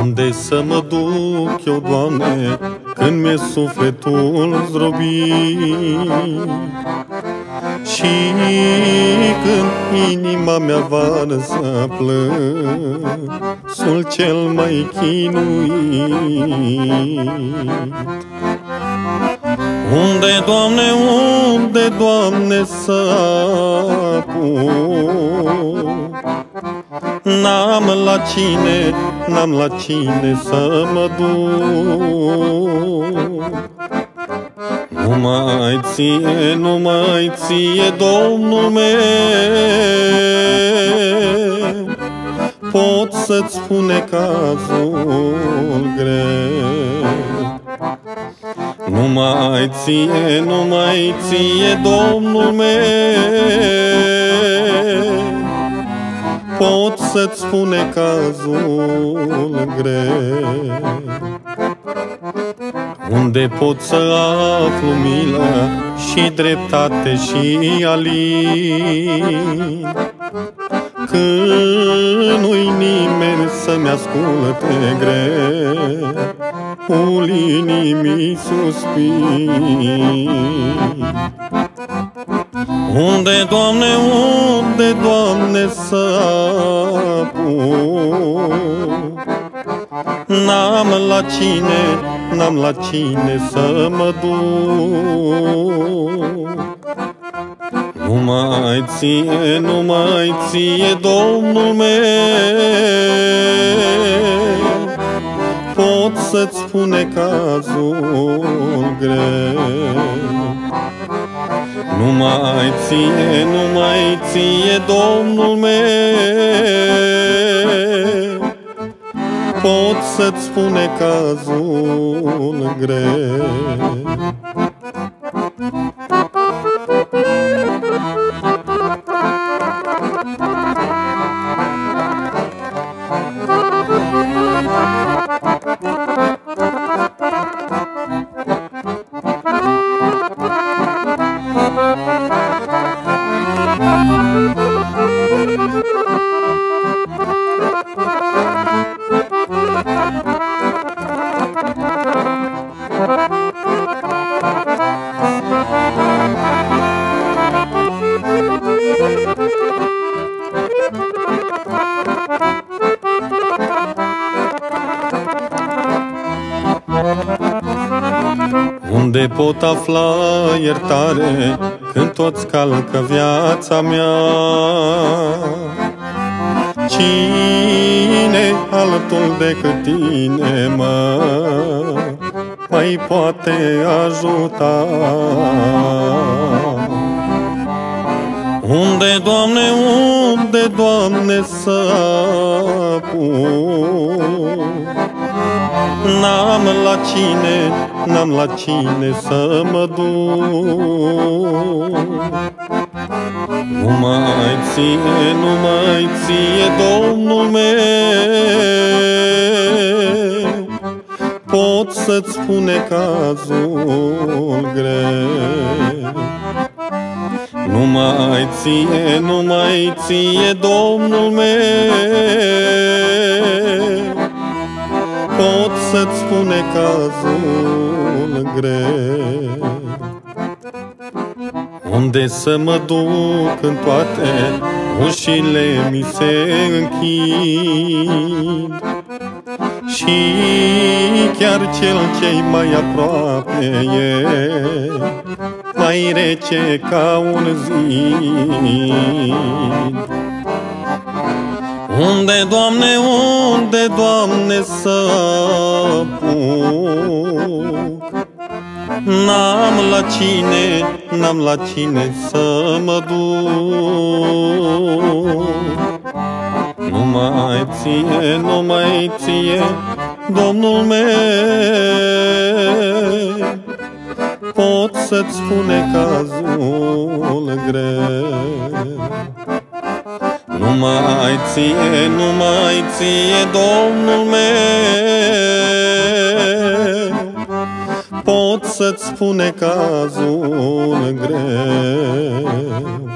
Unde să mă duc eu, Doamne, când mi-e sufletul zdrobit? Și când inima mea varsă plânsul cel mai chinuit Unde, Doamne, unde, Doamne, să apun N-am la cine, n-am la cine să mă duc. Numai ție, numai ție, Domnul meu. Pot să-ți spune cazul Numai ție, numai ție, Domnul meu. Pot să-ți spune cazul greu. Unde pot să aflu milă și dreptate și alin? Când nu-i nimeni să-mi asculte greu Ul inimii suspin. Unde, Doamne, unde, Doamne, să apun? N-am la cine, n-am la cine să mă duc. Numai ție, numai ție, Domnul meu. Pot să-ți spune cazul greu. Numai ție, numai ție, Domnul meu. Pot să-ți spune cazul greu Unde pot afla iertare când toți calcă viața mea? Cine altul decât tine mă mai poate ajuta? Unde, Doamne, unde, Doamne, să pun? N-am la cine, n-am la cine să mă duc. Numai ție, numai ție, Domnul meu. Pot să-ți spune cazul greu. Numai ție, numai ție, Domnul meu pot să-ți spune cazul greu Unde să mă duc în toate ușile mi se închid Și chiar cel ce mai aproape e mai rece ca un zid. Unde, Doamne, unde, Doamne, să apuc? N-am la cine, n-am la cine să mă duc. Numai ție, numai ție, Domnul meu. Pot să-ți spune cazul greu Numai ție, numai ție, Domnul meu. Pot să-ți spune cazul greu